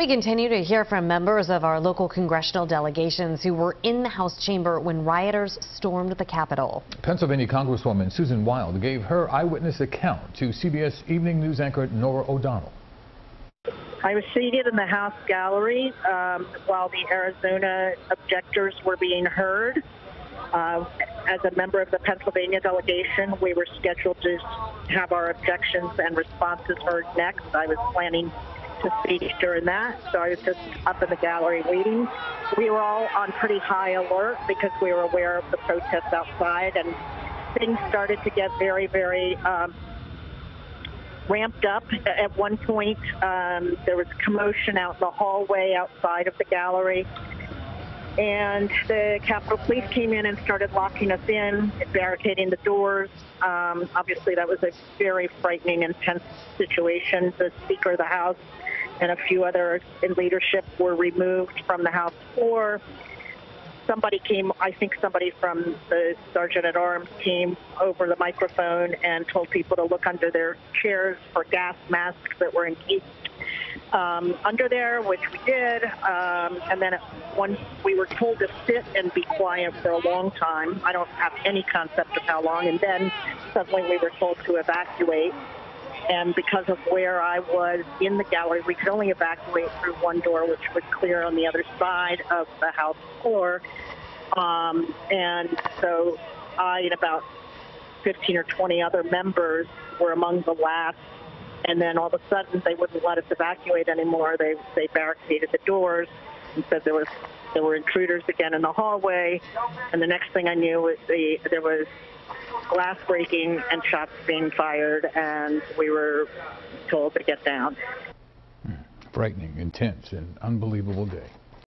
We continue to hear from members of our local congressional delegations who were in the House chamber when rioters stormed the Capitol. Pennsylvania Congresswoman Susan Wild gave her eyewitness account to CBS Evening News anchor Norah O'Donnell. I was seated in the House gallery um, while the Arizona objectors were being heard. Uh, as a member of the Pennsylvania delegation, we were scheduled to have our objections and responses heard next. I was planning to speak during that, so I was just up in the gallery waiting. We were all on pretty high alert because we were aware of the protests outside, and things started to get very, very um, ramped up. At one point, um, there was commotion out in the hallway outside of the gallery. And the Capitol Police came in and started locking us in, barricading the doors. Um, obviously, that was a very frightening, intense situation. The Speaker of the House and a few others in leadership were removed from the House floor somebody came, I think somebody from the Sergeant at Arms came over the microphone and told people to look under their chairs for gas masks that were encased um, under there, which we did. Um, and then once we were told to sit and be quiet for a long time. I don't have any concept of how long. And then suddenly we were told to evacuate. And because of where I was in the gallery, we could only evacuate through one door, which was clear on the other side of the house floor. Um, and so I and about 15 or 20 other members were among the last. And then all of a sudden, they wouldn't let us evacuate anymore. They they barricaded the doors and said there was there were intruders again in the hallway. And the next thing I knew, was the there was glass breaking and shots being fired, and we were told to get down. Hmm. Frightening, intense, and unbelievable day.